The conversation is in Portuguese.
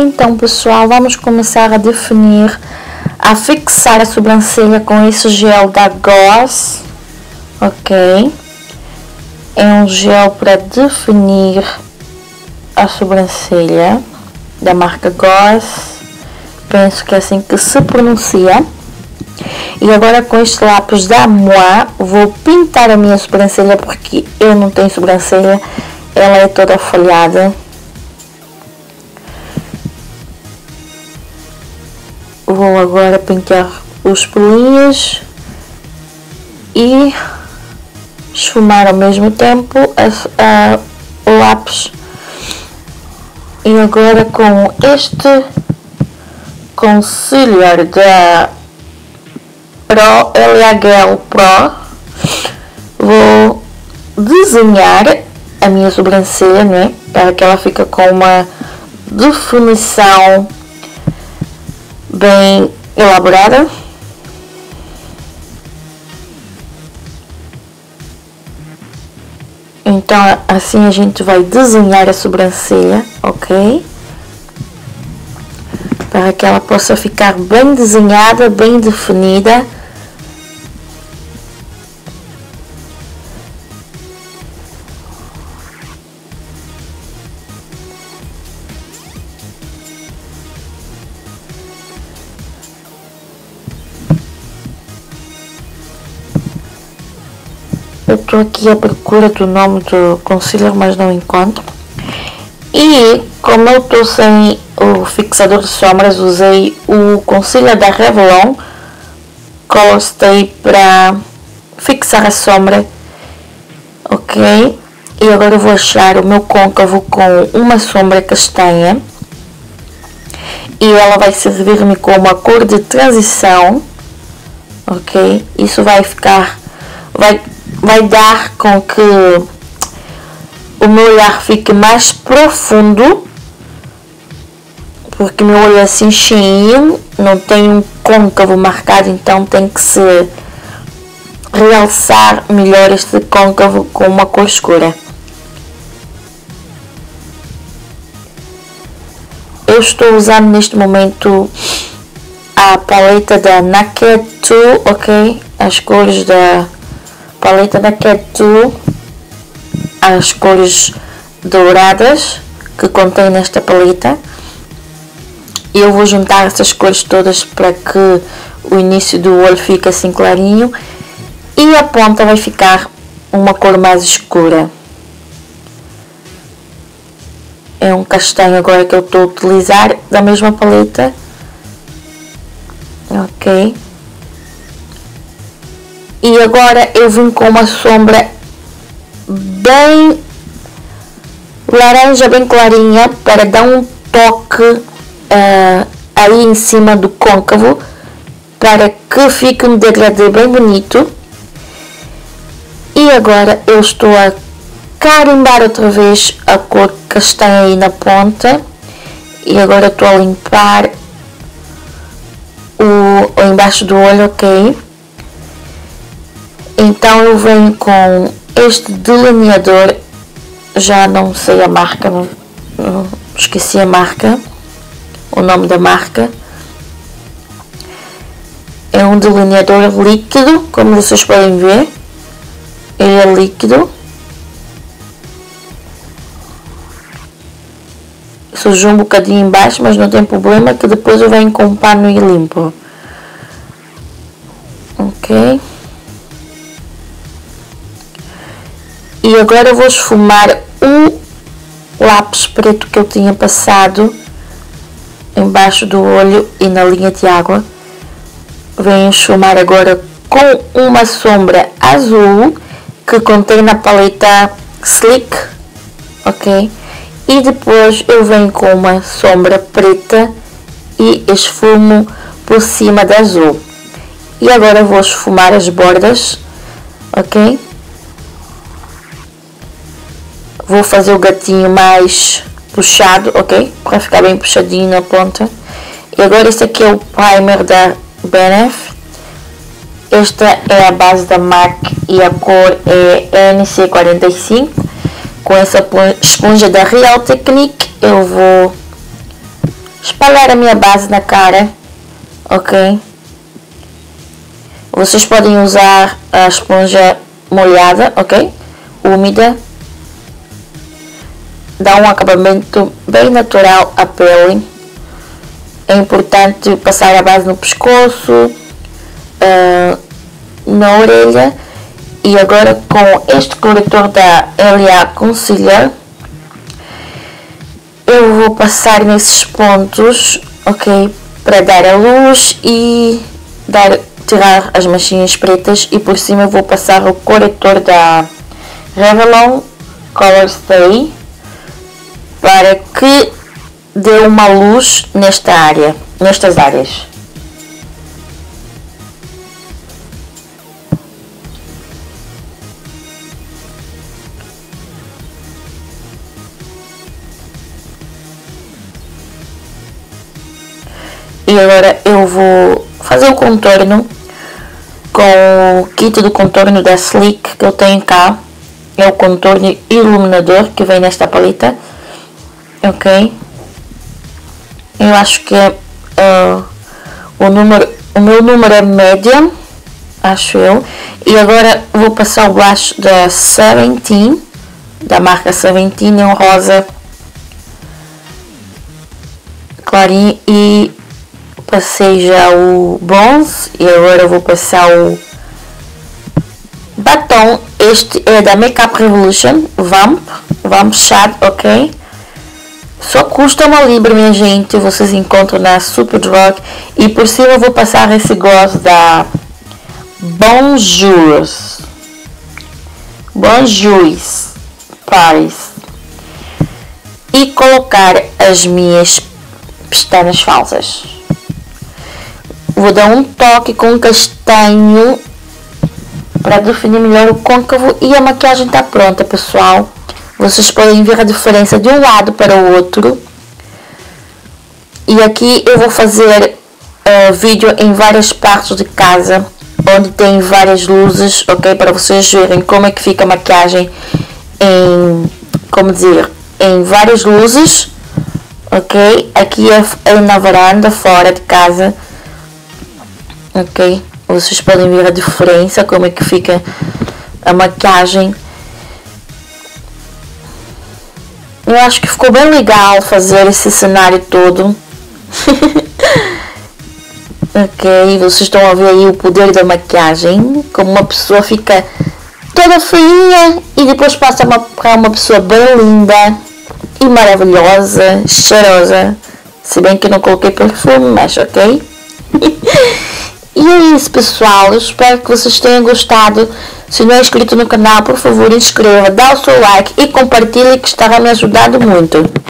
Então pessoal, vamos começar a definir, a fixar a sobrancelha com esse gel da Goss, ok? É um gel para definir a sobrancelha da marca Goss, penso que é assim que se pronuncia. E agora com este lápis da Moa vou pintar a minha sobrancelha porque eu não tenho sobrancelha, ela é toda folhada. Vou agora pintar os pelinhos e esfumar ao mesmo tempo a, a, o lápis. E agora com este concealer da Pro LHL Pro vou desenhar a minha sobrancelha, né? Para que ela fique com uma definição bem elaborada. Então assim a gente vai desenhar a sobrancelha, ok? Para que ela possa ficar bem desenhada, bem definida. Eu estou aqui à procura do nome do concealer, mas não encontro. E como eu estou sem o fixador de sombras, usei o concealer da Revlon Color para fixar a sombra. Ok? E agora eu vou achar o meu côncavo com uma sombra castanha. E ela vai servir-me com uma cor de transição. Ok? Isso vai ficar... Vai vai dar com que o meu olhar fique mais profundo, porque meu olho é assim cheinho, não tem um côncavo marcado, então tem que se realçar melhor este côncavo com uma cor escura. Eu estou usando neste momento a paleta da Naked 2, ok? As cores da paleta da Cat2 as cores douradas que contém nesta paleta. Eu vou juntar essas cores todas para que o início do olho fique assim clarinho. E a ponta vai ficar uma cor mais escura. É um castanho agora que eu estou a utilizar da mesma paleta. Ok e agora eu vim com uma sombra bem laranja, bem clarinha, para dar um toque uh, aí em cima do côncavo, para que fique um degradê bem bonito. E agora eu estou a carimbar outra vez a cor castanha aí na ponta. E agora estou a limpar o, o embaixo do olho, ok? Então eu venho com este delineador, já não sei a marca, não, não, esqueci a marca, o nome da marca. É um delineador líquido, como vocês podem ver. Ele é líquido. Sujou um bocadinho embaixo, mas não tem problema que depois eu venho com um pano e limpo. Ok. E agora vou esfumar o lápis preto que eu tinha passado embaixo do olho e na linha de água. Venho esfumar agora com uma sombra azul que contém na paleta Slick, ok? E depois eu venho com uma sombra preta e esfumo por cima da azul. E agora vou esfumar as bordas, ok? Vou fazer o gatinho mais puxado, ok? Para ficar bem puxadinho na ponta. E agora este aqui é o primer da Benef. Esta é a base da MAC e a cor é NC45. Com essa esponja da Real Technique eu vou espalhar a minha base na cara, ok? Vocês podem usar a esponja molhada, ok? Úmida. Dá um acabamento bem natural à pele. É importante passar a base no pescoço, uh, na orelha e agora com este corretor da LA Concealer eu vou passar nesses pontos, ok? Para dar a luz e dar, tirar as manchinhas pretas e por cima eu vou passar o corretor da Revlon Color Stay para que dê uma luz nesta área, nestas áreas. E agora eu vou fazer o contorno com o kit do contorno da Slick que eu tenho cá. É o contorno iluminador que vem nesta paleta. Ok? Eu acho que uh, o número, o meu número é média, acho eu. E agora vou passar o blush da Seventeen, da marca Seventeen, é um rosa clarinho e passei já o bronze e agora vou passar o batom. Este é da Makeup Revolution, Vamp, Vamp Shade, ok? Só custa uma libra, minha gente. Vocês encontram na Superdrug. E por cima eu vou passar esse gloss da Bonjour. Bonjour Paris. E colocar as minhas pestanas falsas. Vou dar um toque com castanho para definir melhor o côncavo e a maquiagem está pronta, pessoal. Vocês podem ver a diferença de um lado para o outro. E aqui eu vou fazer uh, vídeo em várias partes de casa, onde tem várias luzes, ok? Para vocês verem como é que fica a maquiagem em, como dizer, em várias luzes, ok? Aqui é, é na varanda, fora de casa ok? Vocês podem ver a diferença, como é que fica a maquiagem. Eu acho que ficou bem legal fazer esse cenário todo. ok, vocês estão a ver aí o poder da maquiagem, como uma pessoa fica toda feinha e depois passa para uma pessoa bem linda e maravilhosa, cheirosa. Se bem que eu não coloquei perfume, mas ok. E é isso, pessoal. Eu espero que vocês tenham gostado. Se não é inscrito no canal, por favor, inscreva, dá o seu like e compartilhe que estará me ajudando muito.